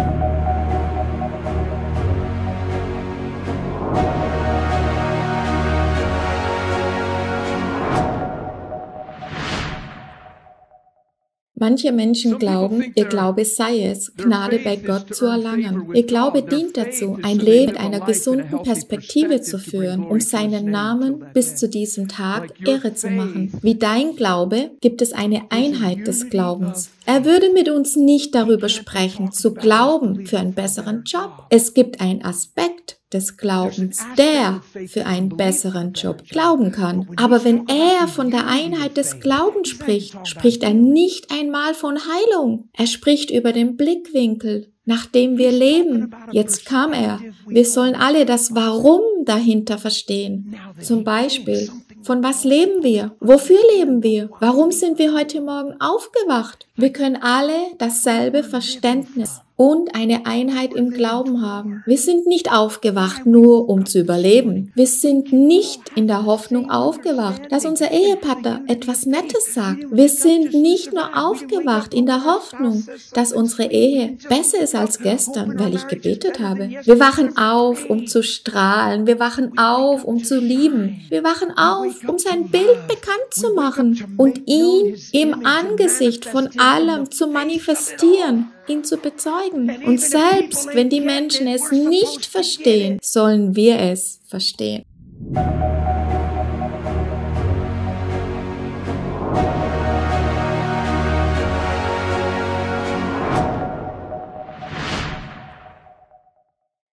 thank you. Manche Menschen glauben, ihr Glaube sei es, Gnade bei Gott zu erlangen. Ihr Glaube dient dazu, ein Leben mit einer gesunden Perspektive zu führen, um seinen Namen bis zu diesem Tag Ehre zu machen. Wie dein Glaube gibt es eine Einheit des Glaubens. Er würde mit uns nicht darüber sprechen, zu glauben für einen besseren Job. Es gibt einen Aspekt, des Glaubens, der für einen besseren Job glauben kann. Aber wenn er von der Einheit des Glaubens spricht, spricht er nicht einmal von Heilung. Er spricht über den Blickwinkel, nach dem wir leben. Jetzt kam er. Wir sollen alle das Warum dahinter verstehen. Zum Beispiel, von was leben wir? Wofür leben wir? Warum sind wir heute Morgen aufgewacht? Wir können alle dasselbe Verständnis und eine Einheit im Glauben haben. Wir sind nicht aufgewacht nur um zu überleben. Wir sind nicht in der Hoffnung aufgewacht, dass unser Ehepartner etwas Nettes sagt. Wir sind nicht nur aufgewacht in der Hoffnung, dass unsere Ehe besser ist als gestern, weil ich gebetet habe. Wir wachen auf, um zu strahlen. Wir wachen auf, um zu lieben. Wir wachen auf, um sein Bild bekannt zu machen und ihn im Angesicht von allem zu manifestieren ihn zu bezeugen. Und selbst wenn die Menschen es nicht verstehen, sollen wir es verstehen.